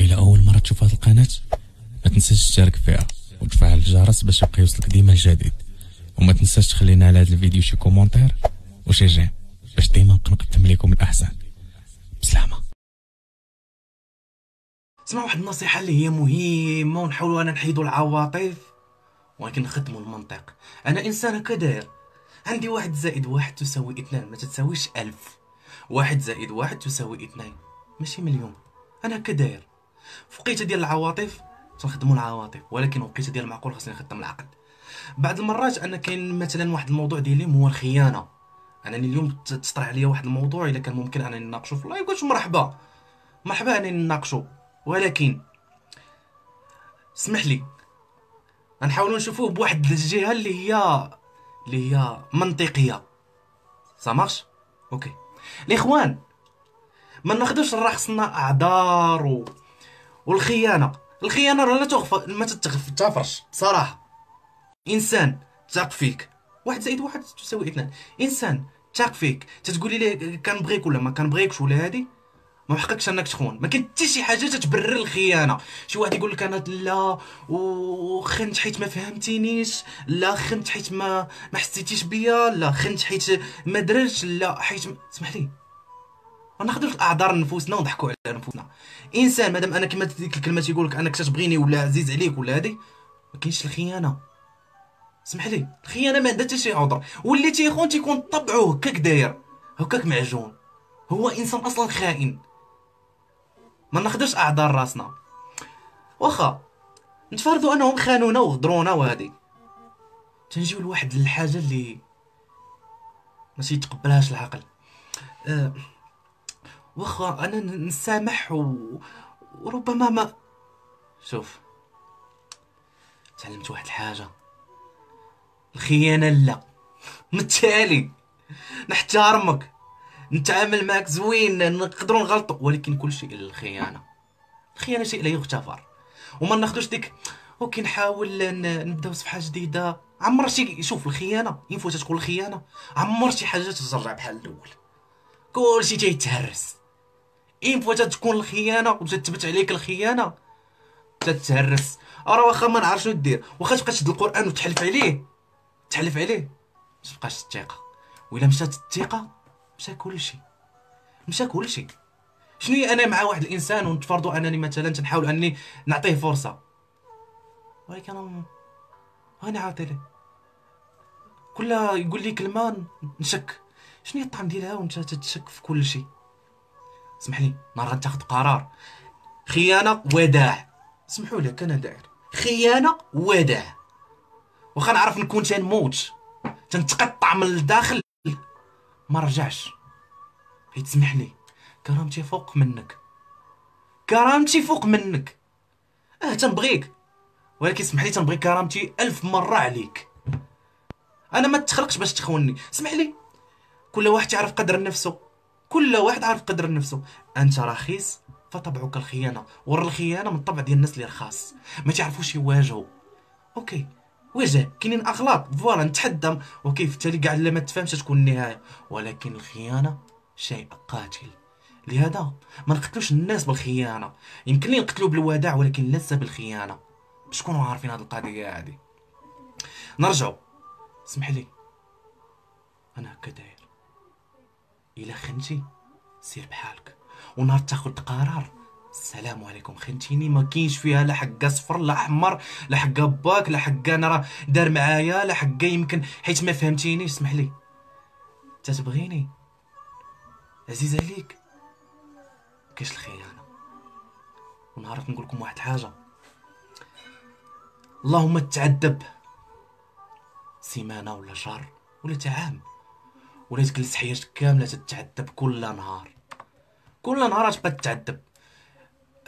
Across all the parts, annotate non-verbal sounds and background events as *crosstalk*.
إلا أول مرة تشوف هذه القناة؟ ما تنساش تشترك فيها وتفعل الجرس باش يبقى يوصلك ديما الجديد. وما تنساش تخلينا على هذا الفيديو شي commentaire. وشي j'aime. باش ديما نقدم لكم الأحسن. بسلامة. اسمع واحد النصيحة اللي هي مهمة ونحاولوا أنا نحيدوا العواطف ولكن نخدموا المنطق. أنا إنسان هكا داير عندي واحد زائد واحد تساوي اثنان ما تتساويش ألف. واحد زائد واحد تساوي اثنين ماشي مليون. أنا هكا داير وقيته ديال العواطف تنخدموا العواطف ولكن وقيته ديال المعقول خاصني نخدم العقل. بعض المرات أنا كاين مثلا واحد الموضوع ديالي هو الخيانة. انني اليوم تطرح عليا واحد الموضوع إلا كان ممكن انني نناقشو في اللايف قلت مرحبا. مرحبا انني نناقشو. ولكن اسمح لي غنحاولوا نشوفوه بواحد الجهة اللي هي اللي هي منطقية. سامارش أوكي الاخوان ما ناخذوش راسنا أعذار و... والخيانة. الخيانة راه لا تغفر ما تتغفرش بصراحه إنسان تاق فيك. واحد زائد واحد تساوي اثنان. إنسان تاق فيك. تتقولي ليه كنبغيك ولا ما كنبغيكش ولا هادي؟ ما بحقكش أنك تخون. ما كاين حتى شي حاجة تتبرر الخيانة. شي واحد يقول لك أنا لا وخنت حيت ما فهمتينيش. لا خنت حيت ما ما حسيتيش بيا. لا خنت حيت ما درتش. لا حيت اسمح لي. ما ناخذوش الاعذار لنفوسنا ونضحكوا على نفوسنا. إنسان مادام أنا كما ديك الكلمة تيقول لك انك تبغيني ولا عزيز عليك ولا هادي ما كاينش الخيانة. اسمح لي الخيانة ما عندها حتى شي عذر واللي تيخون تيكون طبعه هكاك داير هكاك معجون. هو إنسان أصلا خائن. ما ناخدوش أعذار راسنا. واخا نتفرضوا أنهم خانونا وغدرونا وهادي. تنجيو لواحد الحاجة اللي ما يتقبلهاش العقل. أه واخا أنا نسامح و... وربما ما شوف تعلمت واحد الحاجة. الخيانة لا متالي. نحترمك. نتعامل معك زوين نقدروا نغلطوا ولكن كل شيء إلا الخيانة. الخيانة شيء لا يغتفر. وما ناخذوش ديك OK نحاول نبداو صفحة جديدة. عمر شي شوف الخيانة une fois تكون الخيانة. عمر شي حاجة ترجع بحال الأول. كلشي تيتهرس une fois تكون الخيانة وتثبت عليك الخيانة. تتهرس. راه واخا ما نعرف شنو دير. واخا تبقى تشد القرآن وتحلف عليه. تحلف عليه. ما تبقاش الثقه وإلا مشات الثقة مشى كلشي مشى كلشي شنو أنا مع واحد الإنسان ونتفرضوا أنني مثلا تنحاول أني نعطيه فرصة؟ ولكن أنا عاطي ليه كل يقول لي كلمة نشك. شنو هي الطعم ديالها وانت تتشك في كل شيء؟ اسمح لي نهار غنتاخذ قرار. خيانة وداع. سمحوا لك أنا داير خيانة وداع. واخا نعرف نكون تنموت. تنتقطع من الداخل. ما رجعش. حيت سمح لي كرامتي فوق منك. كرامتي فوق منك. أه تنبغيك. ولكن سمح لي تنبغي كرامتي ألف مرة عليك. أنا ما تخلقش باش تخوني. اسمح لي كل واحد يعرف قدر نفسه. كل واحد عارف قدر نفسه. أنت رخيص فطبعك الخيانة. ورا الخيانة من طبع ديال الناس اللي رخاص. ما تعرفوش يواجهوا. OK. وجه. كاينين اغلاط voilà نتحدى وكيف؟ بالتالي كاع اللي ما تفهمش تكون النهاية. ولكن الخيانة شيء قاتل. لهذا ما نقتلوش الناس بالخيانة. يمكن لي نقتلو بالوداع ولكن ليس بالخيانة. باش تكونوا عارفين هذه القضية هذه نرجعوا اسمح لي. أنا هكا داير. الا خنتي سير بحالك. ونهار تاخذ قرار. السلام عليكم خنتيني ما كاينش فيها لا حقا صفر لا أحمر لا حقا باك لا حقا أنا راه دار معايا لا حقا يمكن. حيت ما فهمتينيش اسمح لي. تتبغيني عزيز عليك. كاش الخيانه ونهار نقول لكم واحد الحاجة اللهم تعذب. سيمانه ولا شهر ولا عام ولا تجلس حياتك كاملة تتعذب كل نهار. كل نهار تبقى تتعذب.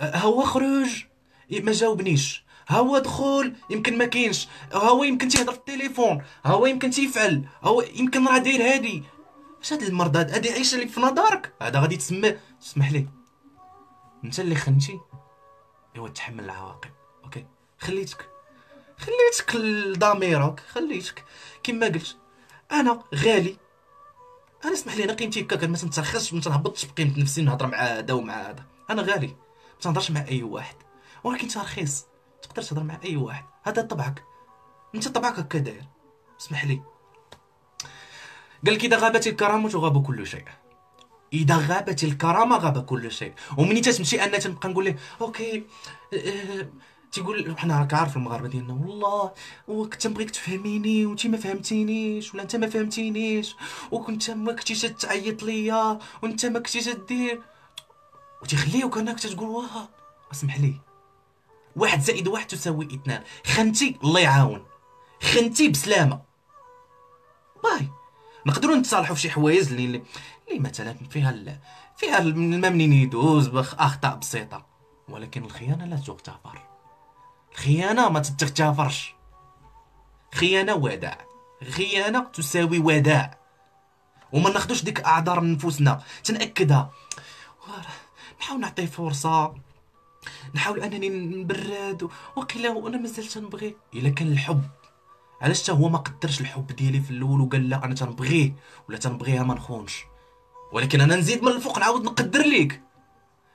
هو خروج؟ ما جاوبنيش. هو دخول؟ يمكن ما كاينش. هو يمكن تيهضر في التليفون. هو يمكن تيفعل. هو يمكن راه داير هادي. اش هاد المرض هاد هادي عيشه اللي في نظرك؟ هذا غادي تسمى اسمح لي. انت اللي خنتي؟ ايوا تحمل العواقب. أوكي. خليتك. خليتك لضميرك. خليتك. كما قلت أنا غالي. أنا اسمح لي أنا قيمتي هكاك ما تنترخصش ما تنهبطش بقيمه نفسي نهضر مع هذا ومع هذا. أنا غالي تنهضرش مع أي واحد. ولكن انت رخيص تقدر تهضر مع أي واحد. هذا طبعك. أنت طبعك هكا داير. اسمح لي. قال لك إذا غابت الكرامة غاب كل شيء. إذا غابت الكرامة غاب كل شيء. ومني تتمشي أنا تنبقى نقول ليه OK آه تيقول حنا راك عارف المغاربة ديالنا. والله وكنت نبغيك تفهميني وانت ما فهمتينيش ولا أنت ما فهمتينيش وكنت ما كنتيش تعيط ليا وأنت ما كنتيش دير. وتيخليوك انك تقول واه اسمح لي. واحد زائد واحد تساوي اثنان. خنتي الله يعاون. خنتي بسلامة. باي نقدروا نتصالحوا في شي حوايج اللي اللي مثلا فيها ال... فيها الماء منين يدوز بأخطاء بسيطة. ولكن الخيانة لا تغتفر الخيانه ما تتغتفرش خيانة وداع خيانة تساوي وداع وما ناخذوش ديك أعذار من نفوسنا. تنأكدها. نحاول نعطيه فرصة. نحاول أنني نبرد. وقيلا وأنا مازال تنبغي. إلا كان الحب. علاش حتى هو ما قدرش الحب ديالي في الأول وقال لا أنا تنبغيه؟ ولا تنبغيها ما نخونش. ولكن أنا نزيد من الفوق نعاود نقدر ليك.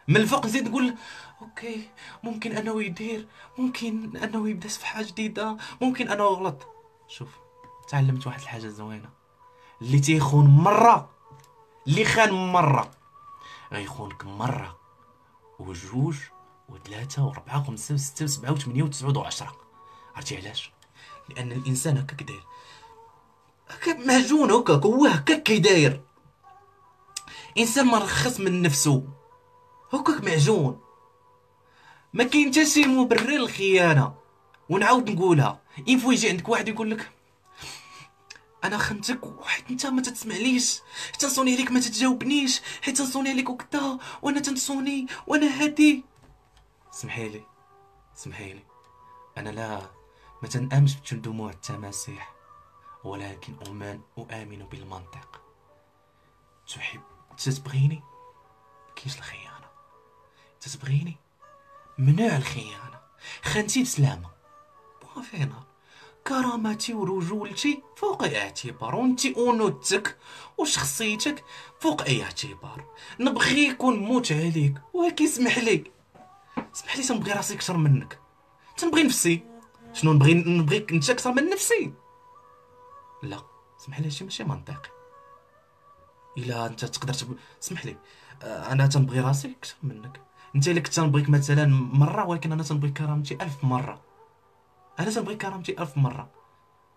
من الفوق نزيد نقول أوكي ممكن أنه يدير ممكن أنه يبدأ صفحه جديدة ممكن أنه غلط شوف تعلمت واحد الحاجة زوينه اللي تيخون مرة اللي خان مرة غيخونك مرة وجوج وثلاثة وربعة وخمسة وستة وسبعة وثمانية وتسعة وعشرة. عرفتي علاش؟ لأن الإنسان هكاك داير هكا مهجون هكاك هو هكاك كيداير. إنسان مرخص من نفسه. هكاك معجون ما كاين حتى شي مبرر للخيانة. ونعاود نقولها. إنفو يجي عندك واحد يقول لك أنا خنتك وحيت أنت ما تتسمعليش. حتى نصوني عليك ما تتجاوبنيش. حيت نصوني عليك وكذا وأنا تنصوني. وأنا هادي. سمحي لي. سمحي لي. أنا لا ما تنأمش بدموع التماسيح. ولكن أؤمن أؤمن بالمنطق. تحب تتبغيني كاينش الخيانة؟ تتبغيني منع الخيانة؟ خانتي بسلامة بوافينا. كرامتي ورجولتي فوق اي اعتبار وانت انوثتك وشخصيتك فوق أي اعتبار. نبغيك ونموت عليك. ولكن اسمح لي اسمح لي تنبغي راسي أكثر منك. تنبغي نفسي. شنو نبغي؟ نبغيك أنت أكثر من نفسي. لا. اسمح لي هادشي ماشي منطقي. إلا أنت تقدر تقول اسمح لي. آه، أنا تنبغي راسي أكثر منك. انت الا كنت تنبغيك مثلا مرة ولكن أنا تنبغي كرامتي ألف مرة. أنا تنبغي كرامتي ألف مرة.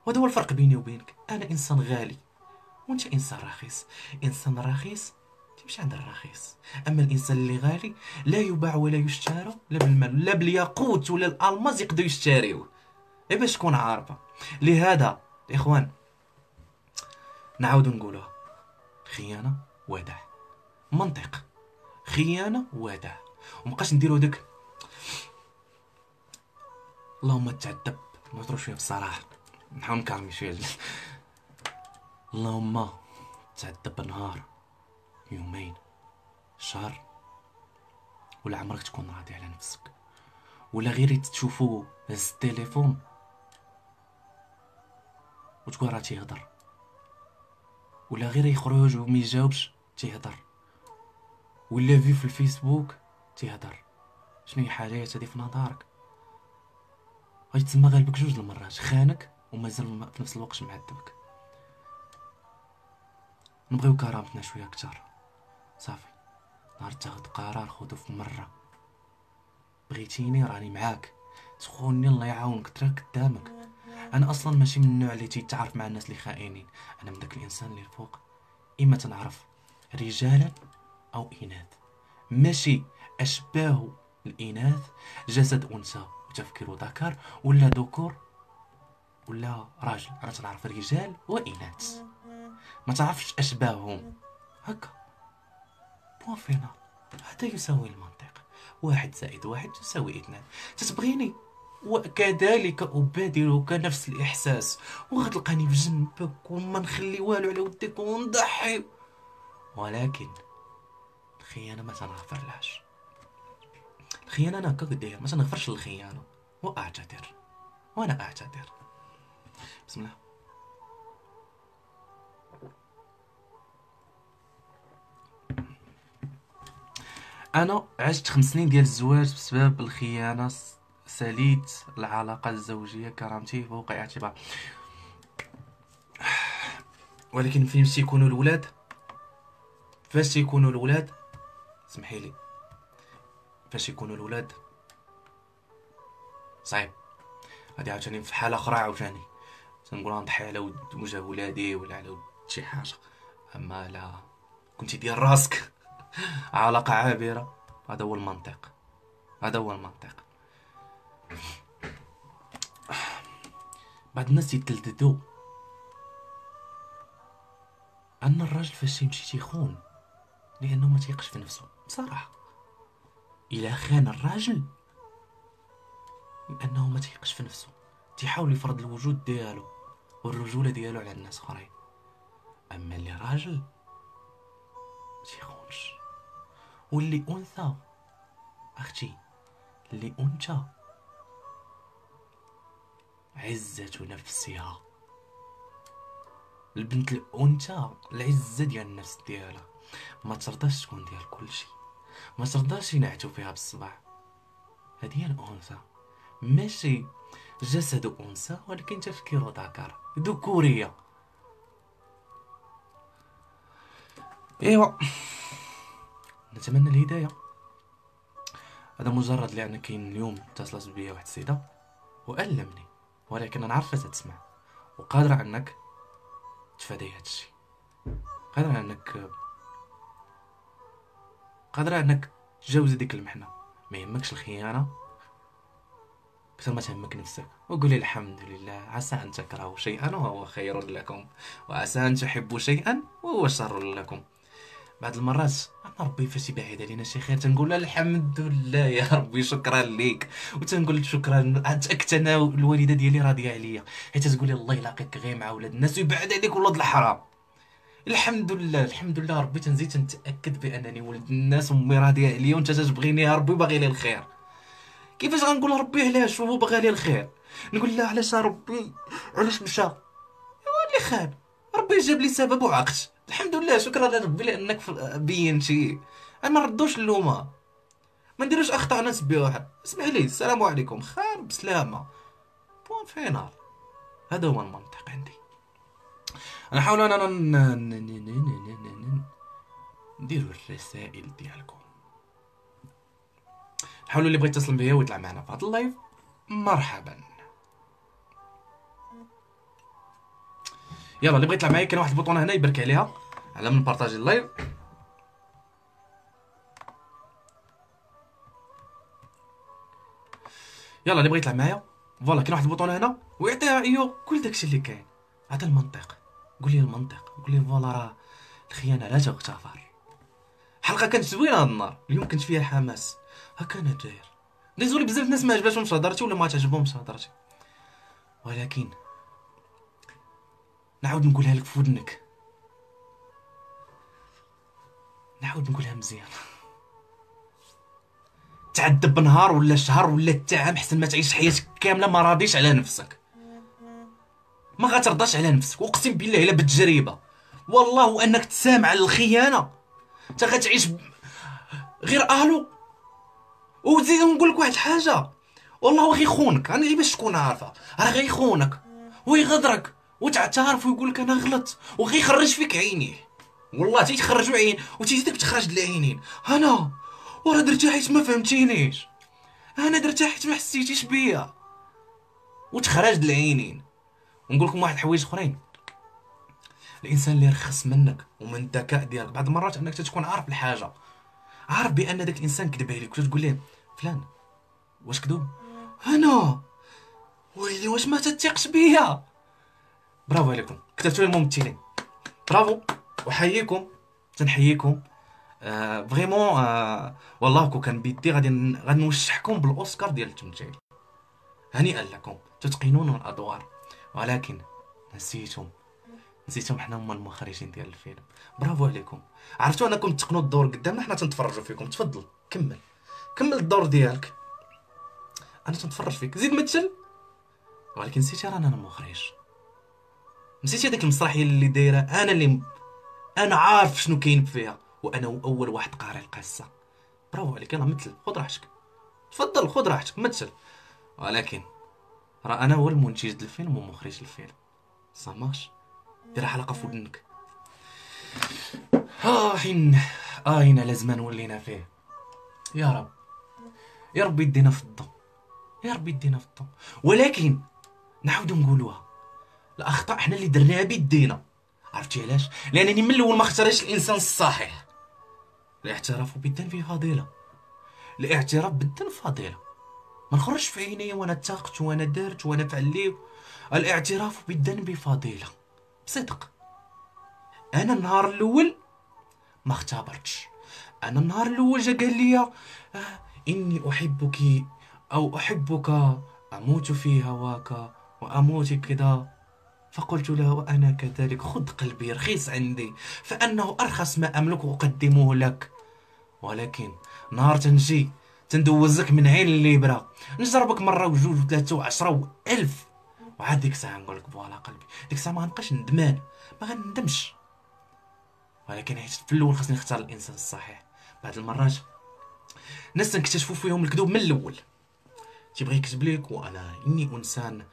وهذا هو الفرق بيني وبينك. أنا إنسان غالي وأنت إنسان رخيص. إنسان رخيص تمشي عند الرخيص. أما الإنسان اللي غالي لا يباع ولا يشترى لا بالمال لا بالياقوت ولا الألماس يقدروا يشتريوه اي باش تكون عارفة. لهذا الاخوان نعاودو نقولوها خيانة وداع. منطق. خيانة وداع. ومبقاش نديرو داك. اللهم تعذب نهضرو شوية بصراحه نحاول نكرمي شوية. اللهم تعذب نهار يومين شهر ولا عمرك تكون راضي على نفسك. ولا غير تشوفو هز التليفون. وتقول راه تيهضر. ولا غير يخرج وما يجاوبش تيهضر. ولا في في الفيسبوك. تيهضر شنو هي حاجات هذه في نظرك غيتسمى غالبك جوج المرات خانك ومازال في نفس الوقت معذبك. نبغيو كرامتنا شوية أكثر صافي. نهار تاخد قرار خذو في مرة. بغيتيني؟ راني معاك. تخوني الله يعاونك ترى قدامك. أنا أصلا ماشي من النوع اللي تيتعارف مع الناس اللي خائنين أنا من داك الإنسان اللي الفوق إما تنعرف رجالا أو إناث. ماشي. أشباه الإناث جسد أنثى وتفكير ذكر ولا ذكور ولا راجل. أنا تنعرف رجال وإناث. ما تعرفش أشباههم. هكا. بوان هذا يساوي المنطق. واحد زائد واحد يساوي اثنان. تتبغيني؟ وكذلك أبادرك نفس الإحساس. وغتلقاني في جنبك وما نخلي والو على ودك ونضحي. ولكن الخيانة ما تنغفرلهاش الخيانة أنا هكاك داير ما تنغفرش الخيانة. وأعتذر. وأنا أعتذر. بسم الله. أنا عشت خمس سنين ديال الزواج بسبب الخيانة س- ساليت العلاقة الزوجية كرامتي فوق اعتبار. *sighs* ولكن فين تيكونوا الولاد؟ فاش تيكونوا الولاد؟ سمحي لي. فاش يكونوا الولاد. صعيب. غادي عاوتاني في حالة أخرى عاوتاني. تنقول غنضحي على ود- وجه ولادي ولا على ود شي حاجة. أما لا كنتي ديال راسك. *laughs* علاقة عابرة. هذا هو المنطق. هذا هو المنطق. بعض الناس يتلددوا أن الراجل فاش يمشي تيخون. لأنه ما تيقش في نفسه. بصراحة. إلى خان الراجل؟ لأنه ما تيقش في نفسه. تيحاول يفرض الوجود ديالو والرجولة ديالو على الناس آخرين. أما اللي راجل تيخونش. واللي أنثى أختي اللي انثى عزة نفسها. البنت الأنثى العزة ديال النفس ديالها. ما ترضاش تكون ديال كل شيء ما ترضاش ينعتوا فيها بالصباح. هذه هي الأنثى. ماشي جسد أنثى ولكن تفكير ذكر. ذكورية. إيوا. نتمنى الهداية. هذا مجرد لأن كاين اليوم اتصلت بيا واحد السيدة وألمني. ولكن أنا عارفة تسمع. وقادرة أنك تفادي هادشي. قادرة أنك قادره انك تجاوز ديك المحنة. ما يهمكش الخيانة. أكثر ما تهمك نفسك. وقولي الحمد لله. عسى أن تكرهوا شيئا وهو خير لكم. وعسى أن تحبوا شيئا وهو شر لكم. بعض المرات أنا ربي فاش يبعد علينا شي خير تنقول الحمد لله يا ربي شكرا ليك. وتنقول شكرا أتأكدت أنا الوالدة ديالي راضية عليا. حيت تقول لي الله يلاقيك غير مع ولاد الناس ويبعد عليك ولاد الحرام. الحمد لله الحمد لله ربي تنزيد تنتأكد بأنني ولد الناس وامي راضيه عليا وأنت يا ربي باغي لي الخير. كيفاش غنقول لربي علاش وهو باغي لي الخير؟ نقول له علاش ربي؟ علاش مشى؟ يا اللي خان ربي جاب لي سبب وعقت الحمد لله شكرا لربي لأنك بينتي. أنا ما نردوش اللومه ما نديروش أخطاء ناس بها اسمح لي السلام عليكم. خير بسلامة. بوان فينال. هذا هو المنطق عندي. أنا حاول أنا ن- ن- ن- ن- ن- ن- ن- نديروا الرسائل ديالكم حاولوا اللي بغى يتصل بيا ويطلع معنا في هذا ال live مرحبا يلا اللي بغى يطلع معايا كاين واحد البوطونه هنا يبرك عليها على من partager ال live يلا اللي بغى يطلع معايا voilà كاين واحد البوطونه هنا ويعطيها ايو كل داكشي اللي كاين هذا المنطق قول لي المنطق قول لي voilà راه الخيانة لا تغتفر حلقة كانت زوينة هاد النهار اليوم كنت فيها حماس. هكا أنا داير. ديزولي بزاف الناس ما عجباتهمش هضرتي ولا ما تعجبهمش هضرتي. ولكن نعاود نقولها لك في ودنك. نعاود نقولها مزيان. تعذب نهار ولا شهر ولا تعام حسن ما تعيش حياتك كاملة ما راضيش على نفسك. ما غترضاش على نفسك اقسم بالله إلا بالتجربة. والله وانك تسامع الخيانة. انت غتعيش ب... غير ألو وزيد نقول لك واحد الحاجة والله غيخونك أنا غير باش تكون عارفة؟ راه غيخونك ويغدرك وتعترف ويقول لك أنا غلط وغيخرج فيك عينيه. والله تيخرجوا عين وتيزيدك تخرج العينين أنا؟ وراه درتها حيت ما فهمتينيش. أنا درتها حيت ما حسيتيش بيا. وتخرج العينين ونقول لكم واحد الحوايج أخرين. الإنسان اللي رخص منك ومن الذكاء ديالك بعض المرات أنك تكون عارف الحاجة. عارف بأن داك الإنسان كذب عليك وتقول ليه فلان واش كذوب؟ أنا؟ ويلي واش ما تثقش بيا؟ برافو عليكم. كتبتوا لي الممثلين. برافو. وحييكم. تنحييكم. آه فريمون آه والله كون كان بيدي غادي ن- غادي نوشحكم بالأوسكار ديال التمثيل. هنيئا لكم. تتقنون الأدوار. ولكن نسيتم نسيتم حنا هما المخرجين ديال الفيلم. برافو عليكم. عرفتوا أنكم تقنوا الدور قدامنا حنا تنتفرجوا فيكم. تفضل كمل. كمل الدور ديالك. أنا تنتفرج فيك. زيد مثل ولكن نسيتي رانا أنا مخرج نسيتي هذيك المسرحية اللي دايرة. أنا اللي. أنا عارف شنو كاين فيها. وأنا أول واحد قاري القصة. برافو عليك. يلا مثل خذ راحتك. تفضل خذ راحتك. مثل ولكن راه أنا هو المنتج الفيلم ومخرج الفيلم. ساماش دير حلقة في ودنك. حين آه هنا على زمان ولينا فيه. يا رب. يا رب يدينا في الضم. يا رب يدينا في الضم. ولكن نعاودو نقولوها. الأخطاء حنا اللي درناها بيدينا. عرفتي علاش؟ لأنني من الأول ما اختاريش الإنسان الصحيح. الاعتراف بالذنب فضيلة. الاعتراف بالذنب فضيلة. ما نخرجش في عينيا وأنا تاقت وأنا درت وأنا فعلي الاعتراف بالذنب فضيلة. بصدق. أنا النهار الأول ما اختبرتش. أنا النهار الأول جا قال لي آه إني أحبك أو أحبك أموت في هواك وأموت كذا. فقلت له وأنا كذلك. خذ قلبي رخيص عندي. فإنه أرخص ما أملك اقدمه لك. ولكن نهار تنجي. تندوزك من عين الابره نجربك مرة وجوج وثلاثة وعشرة وألف. وعاد ديك الساعة نقول لك فوالا قلبي ديك الساعة ما غنبقاش ندمان ما غندمش. ولكن حيت في الأول خاصني نختار الإنسان الصحيح. بعض المرات الناس تنكتشفوا فيهم الكذوب من الأول. تيبغي يكتب لك وأنا إني إنسان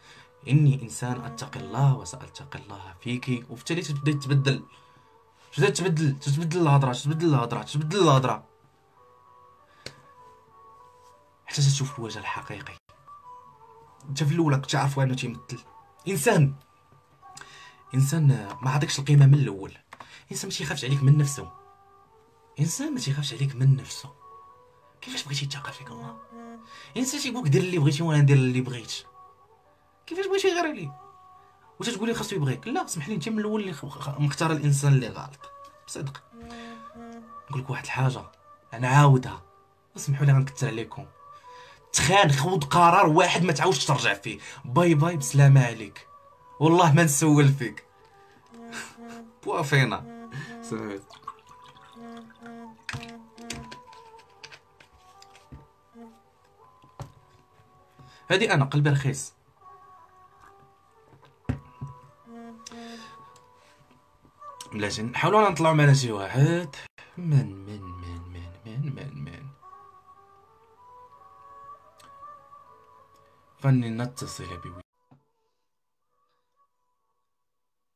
إني إنسان أتقي الله وسألتقي الله فيك وفي التالي تبدأ تبدل. تبدأ تبدل تتبدل الهضرة تتبدل الهضرة تتبدل الهضرة. حتى تشوف الوجه الحقيقي. انت في الأول كنت عارف انه تيمثل. إنسان. إنسان ما عطيكش القيمة من الأول. إنسان ما تيخافش عليك من نفسه. إنسان ما تيخافش عليك من نفسه. كيفاش بغيتي يتقى فيك الله؟ إنسان تيقولك دير اللي بغيتي وأنا ندير اللي بغيت. كيفاش بغيتي غير عليه وتتقول لي خاصو يبغيك. لا اسمح لي أنت من الأول اللي مختار الإنسان اللي غلط. بصدق نقول لك واحد الحاجة. أنا عاودها. اسمحوا لي غنكثر عليكم. تخان خود قرار واحد ما تعاودش ترجع فيه. bye bye بسلامة عليك. والله ما نسول فيك. بوا فينا. هادي أنا قلبي رخيص. بلاتي نحاولوا نطلعوا معنا شي واحد من من من. فلنتصل بوي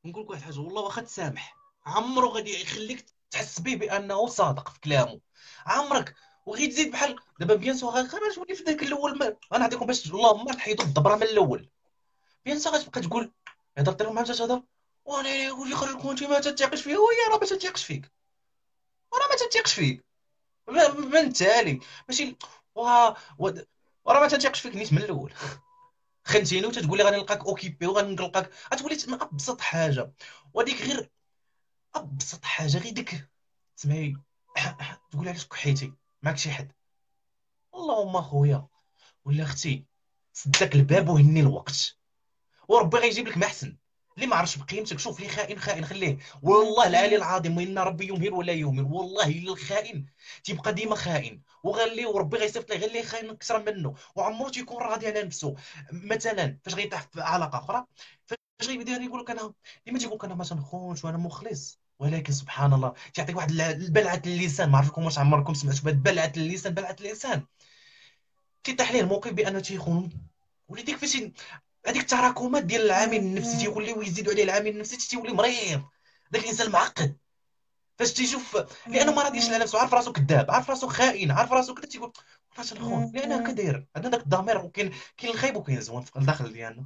نقول لك واحد الحاجة والله واخا تسامح. عمرو غادي يخليك تحس به بأنه صادق في كلامه. عمرك وغي تزيد بحال دابا بيان سو غير تولي في ذاك الأول ما غنعطيكم باش اللهم تحيدوا الضبره من الأول. بيان سو غتبقى تقول هضرت لهم مع تهضر وأنا ولي خرج انت ما تتيقش فيه. ويا راه ما تتيقش فيك. راه ما تتيقش فيك. من تالي. ماشي وراه ما تتيقش فيك نيت من الأول. خنتيني وتتقول لي غنلقاك أوكيبي وغنلقاك غتولي من أبسط حاجة. وديك غير أبسط حاجة غير ديك سمعي *clears throat* تقول علاش كحيتي معك شي حد. اللهم خويا ولا أختي سدك الباب وهني الوقت. وربي غيجيب لك ما أحسن. اللي ما عرفش بقيمتك؟ شوف لي خائن خائن خليه. والله العلي العظيم وان ربي يمهر ولا يهمل والله إلا الخائن. تيبقى ديما خائن. وغالي وربي غيصيفط ليه غير اللي خاين أكثر منه. وعمرو تيكون راضي على نفسه. مثلا فاش غيطيح في علاقة أخرى فاش غيبدا يقول لك أنا ديما تيقول لك أنا ما تنخونش وأنا مخلص. ولكن سبحان الله تيعطيك واحد البلعة اللسان. ما عرفتكم واش عمركم سمعتوا بهاد بلعة اللسان بلعة اللسان. تيطيح ليه الموقف بأنه تيخون؟ وليديك فاش هذيك التراكمات ديال العامل النفسي تيوليو يزيدوا عليه العامل النفسي تيولي مريض. داك الإنسان معقد. فاش تيشوف لأنه ما راضيش على نفسه. عارف راسو كذاب. عارف راسو خائن عارف راسو كذا تيقول علاش نخون لأن هكا داير عندنا داك الضمير وكاين كاين الخايب وكاين الزوين في الداخل ديالنا.